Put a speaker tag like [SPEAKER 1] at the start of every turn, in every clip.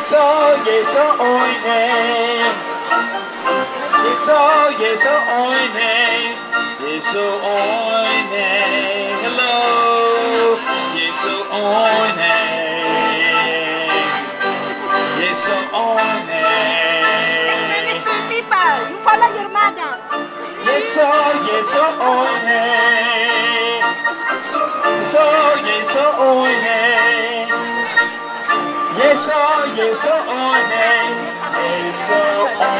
[SPEAKER 1] 예소 예소 오이네 예소 예소 오이네 예소 오이네 hello 예소 오이네 예소 오이네
[SPEAKER 2] Minister people, you follow your mother.
[SPEAKER 1] 예소 예소 오이네 예소 예소 오이네 예소 예소 오이네 예소 오이네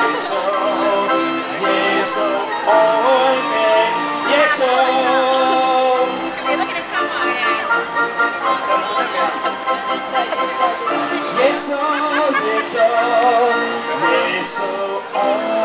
[SPEAKER 1] Yes, oh,
[SPEAKER 2] Sige, lagi ng tama eh.
[SPEAKER 1] Yes, oh, yes, oh, yes, oh, oh,